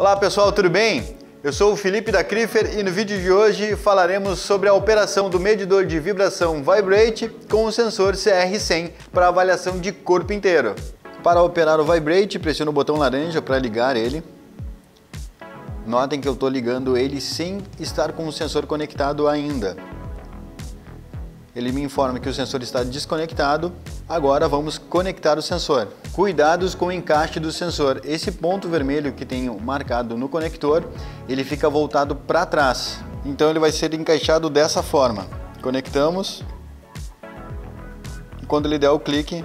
Olá pessoal, tudo bem? Eu sou o Felipe da Crifer e no vídeo de hoje falaremos sobre a operação do medidor de vibração Vibrate com o sensor CR100 para avaliação de corpo inteiro. Para operar o Vibrate, pressione o botão laranja para ligar ele. Notem que eu estou ligando ele sem estar com o sensor conectado ainda. Ele me informa que o sensor está desconectado. Agora vamos conectar o sensor. Cuidados com o encaixe do sensor. Esse ponto vermelho que tem marcado no conector, ele fica voltado para trás. Então ele vai ser encaixado dessa forma. Conectamos. E quando ele der o clique,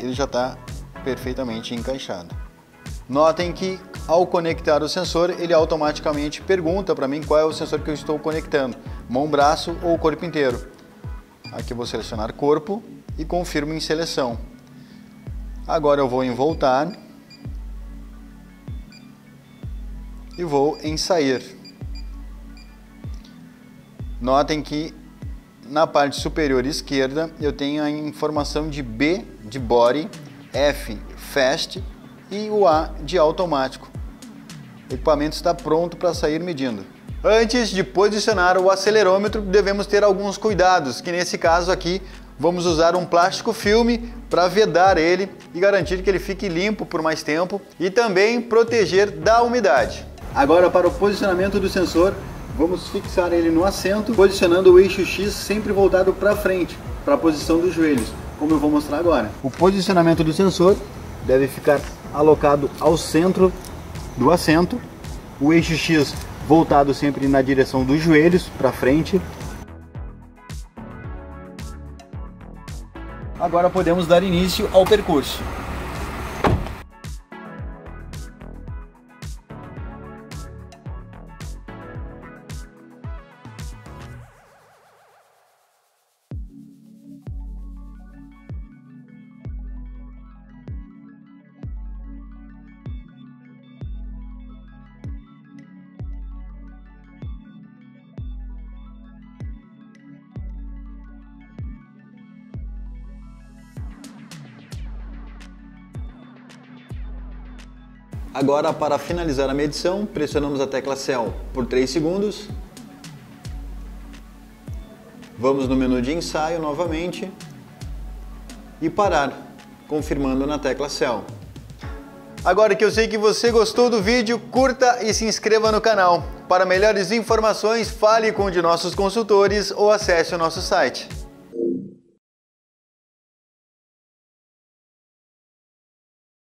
ele já está perfeitamente encaixado. Notem que ao conectar o sensor, ele automaticamente pergunta para mim qual é o sensor que eu estou conectando, mão, braço ou corpo inteiro. Aqui vou selecionar corpo e confirmo em seleção. Agora eu vou em voltar e vou em sair. Notem que na parte superior esquerda eu tenho a informação de B de body, F fast e o A de automático. O equipamento está pronto para sair medindo. Antes de posicionar o acelerômetro, devemos ter alguns cuidados, que nesse caso aqui vamos usar um plástico filme para vedar ele e garantir que ele fique limpo por mais tempo e também proteger da umidade. Agora para o posicionamento do sensor, vamos fixar ele no assento, posicionando o eixo X sempre voltado para frente, para a posição dos joelhos, como eu vou mostrar agora. O posicionamento do sensor deve ficar alocado ao centro do assento, o eixo X voltado sempre na direção dos joelhos para frente. Agora podemos dar início ao percurso. Agora, para finalizar a medição, pressionamos a tecla Cell por 3 segundos. Vamos no menu de ensaio novamente e parar, confirmando na tecla Cell. Agora que eu sei que você gostou do vídeo, curta e se inscreva no canal. Para melhores informações, fale com um de nossos consultores ou acesse o nosso site.